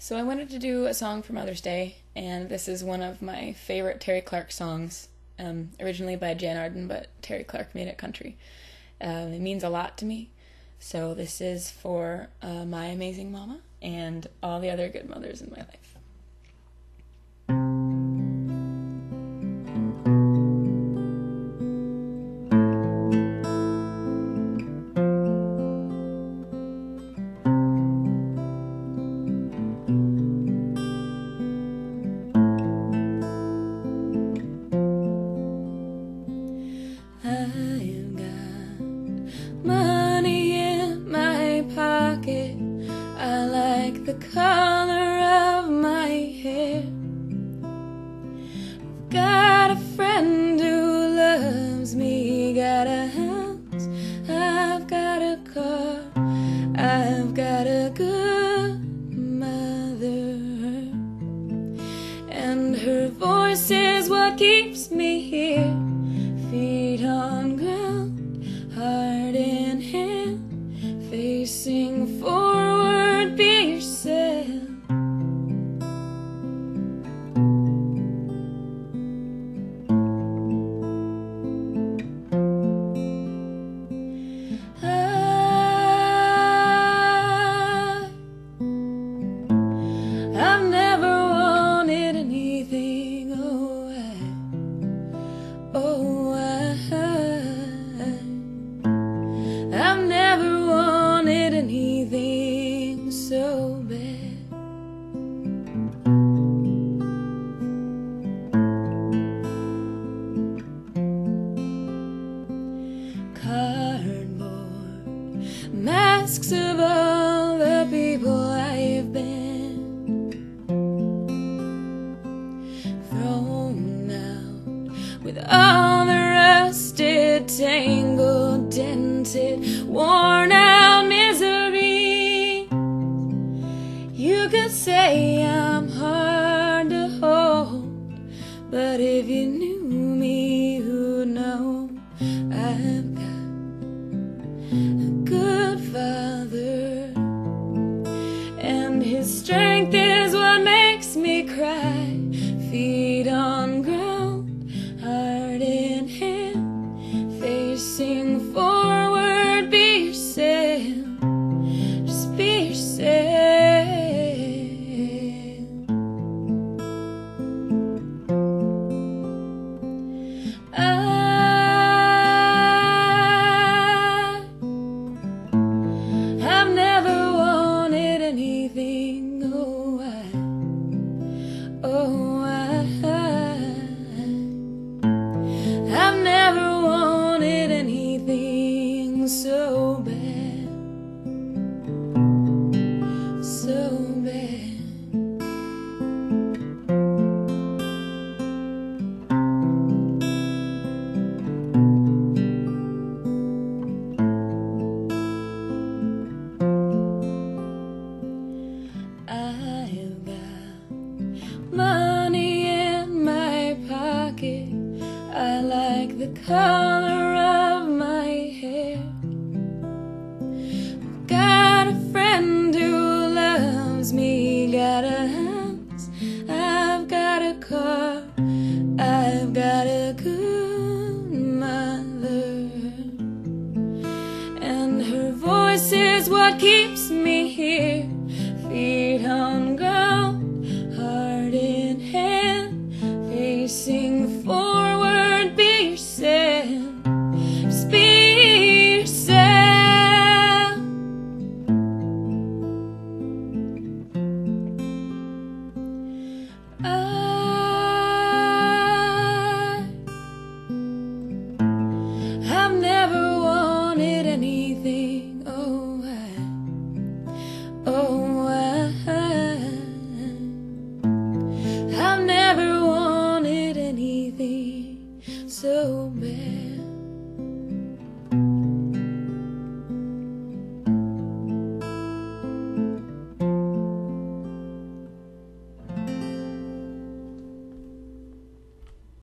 So I wanted to do a song for Mother's Day, and this is one of my favorite Terri Clark songs, um, originally by Jann Arden, but Terri Clark made it country. Uh, it means a lot to me. So this is for uh, my amazing mama and all the other good mothers in my life. I've got a car. I've got a good mother. And her voice is what keeps me here feet on ground, heart in hand, facing forward, worn out misery. You could say I'm hard to hold, but if you knew me, you'd know I've got so bad, so bad. I've got money in my pocket. I like the color voice is what keeps me here.